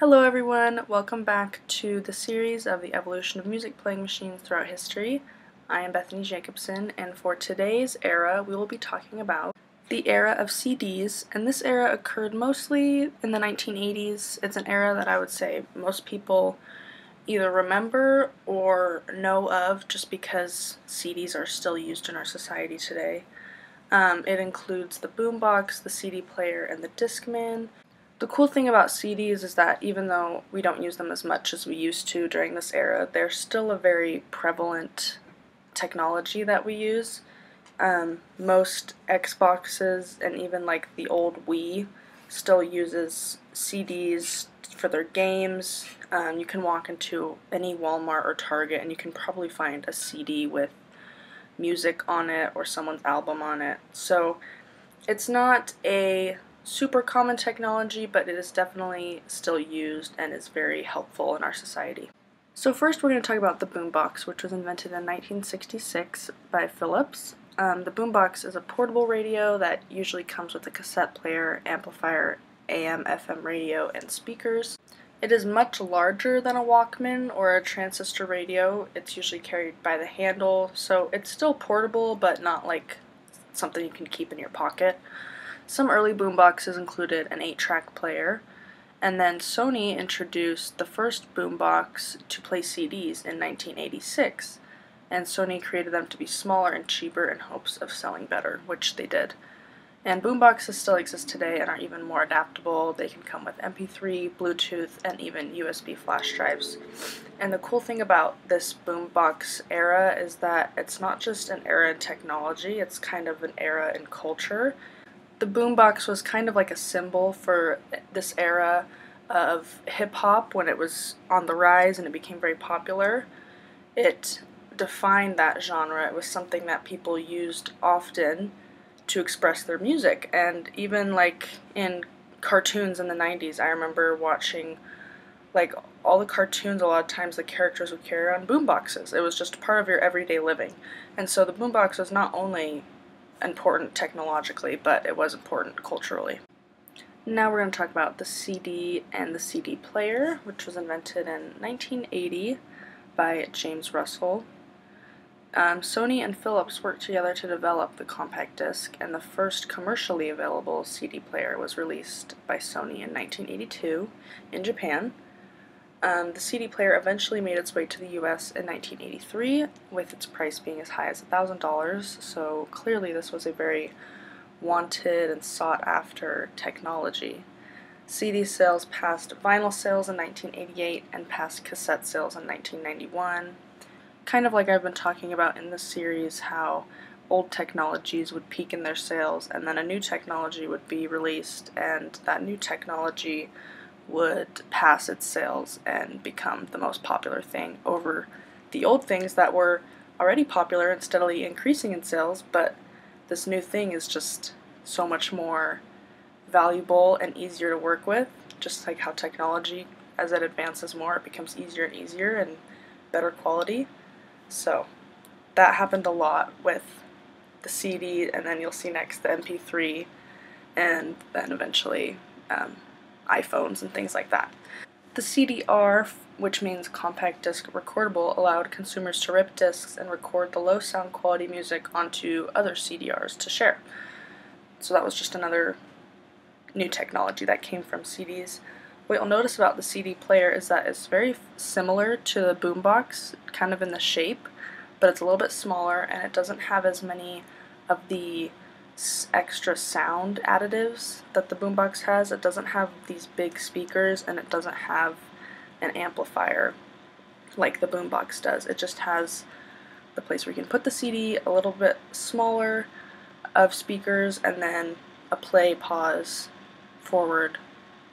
Hello everyone, welcome back to the series of the evolution of music playing machines throughout history. I am Bethany Jacobsen and for today's era we will be talking about the era of CDs and this era occurred mostly in the 1980s. It's an era that I would say most people either remember or know of just because CDs are still used in our society today. Um, it includes the boombox, the CD player, and the Discman. The cool thing about CDs is that even though we don't use them as much as we used to during this era, they're still a very prevalent technology that we use. Um, most Xboxes and even like the old Wii still uses CDs for their games. Um, you can walk into any Walmart or Target and you can probably find a CD with music on it or someone's album on it. So it's not a super common technology, but it is definitely still used and is very helpful in our society. So first we're going to talk about the boombox, which was invented in 1966 by Philips. Um, the boombox is a portable radio that usually comes with a cassette player, amplifier, AM, FM radio, and speakers. It is much larger than a Walkman or a transistor radio. It's usually carried by the handle, so it's still portable, but not like something you can keep in your pocket. Some early boomboxes included an 8-track player, and then Sony introduced the first boombox to play CDs in 1986, and Sony created them to be smaller and cheaper in hopes of selling better, which they did. And boomboxes still exist today and are even more adaptable. They can come with MP3, Bluetooth, and even USB flash drives. And the cool thing about this boombox era is that it's not just an era in technology, it's kind of an era in culture. The boombox was kind of like a symbol for this era of hip hop when it was on the rise and it became very popular. It defined that genre. It was something that people used often to express their music. And even like in cartoons in the 90s, I remember watching like all the cartoons, a lot of times the characters would carry around boomboxes. It was just part of your everyday living. And so the boombox was not only important technologically, but it was important culturally. Now we're going to talk about the CD and the CD player, which was invented in 1980 by James Russell. Um, Sony and Philips worked together to develop the compact disc, and the first commercially available CD player was released by Sony in 1982 in Japan. Um, the CD player eventually made its way to the US in 1983, with its price being as high as $1,000, so clearly this was a very wanted and sought after technology. CD sales passed vinyl sales in 1988 and passed cassette sales in 1991 kind of like I've been talking about in this series, how old technologies would peak in their sales and then a new technology would be released and that new technology would pass its sales and become the most popular thing over the old things that were already popular and steadily increasing in sales, but this new thing is just so much more valuable and easier to work with, just like how technology, as it advances more, it becomes easier and easier and better quality. So that happened a lot with the CD, and then you'll see next the MP3, and then eventually um, iPhones and things like that. The CDR, which means compact disc recordable, allowed consumers to rip discs and record the low sound quality music onto other CDRs to share. So that was just another new technology that came from CDs. What you'll notice about the CD player is that it's very similar to the boombox, kind of in the shape, but it's a little bit smaller and it doesn't have as many of the extra sound additives that the boombox has. It doesn't have these big speakers and it doesn't have an amplifier like the boombox does. It just has the place where you can put the CD, a little bit smaller of speakers, and then a play, pause, forward,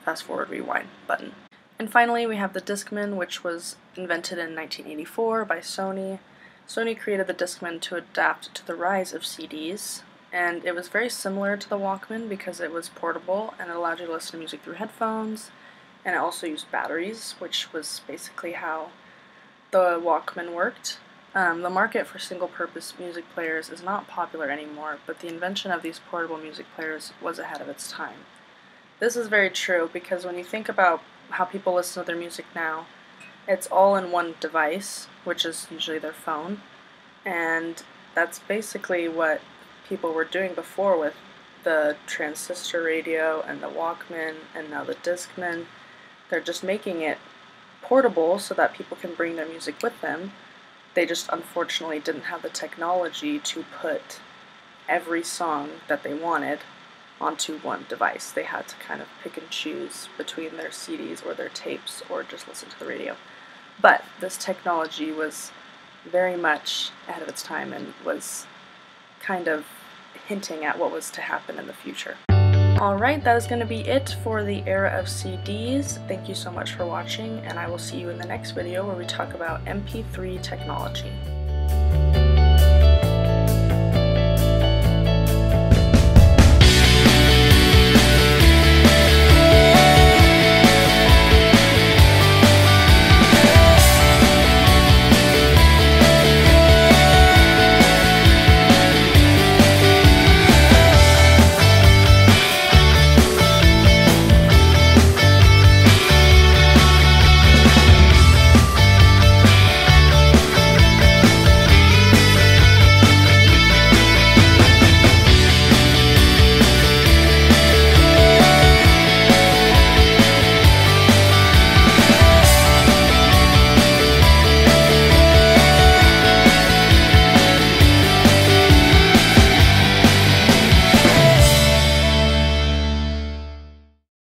fast forward rewind button. And finally we have the Discman which was invented in 1984 by Sony. Sony created the Discman to adapt to the rise of CDs and it was very similar to the Walkman because it was portable and it allowed you to listen to music through headphones and it also used batteries which was basically how the Walkman worked. Um, the market for single-purpose music players is not popular anymore, but the invention of these portable music players was ahead of its time. This is very true because when you think about how people listen to their music now, it's all in one device, which is usually their phone. And that's basically what people were doing before with the transistor radio and the Walkman and now the Discman. They're just making it portable so that people can bring their music with them. They just unfortunately didn't have the technology to put every song that they wanted onto one device. They had to kind of pick and choose between their CDs or their tapes or just listen to the radio. But this technology was very much ahead of its time and was kind of hinting at what was to happen in the future. Alright, that is going to be it for the era of CDs. Thank you so much for watching, and I will see you in the next video where we talk about MP3 technology.